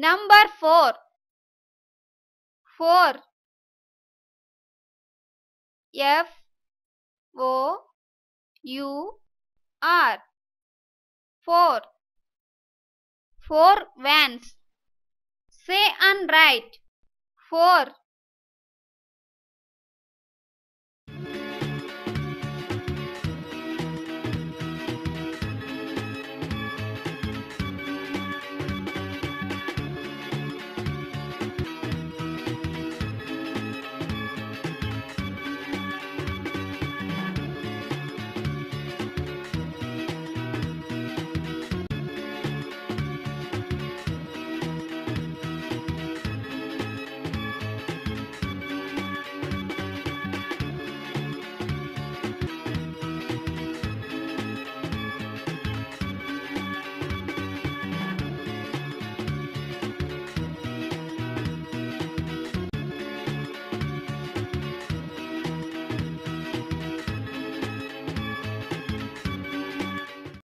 Number 4 4 F. O. U. R. 4 4 vans. Say and write. 4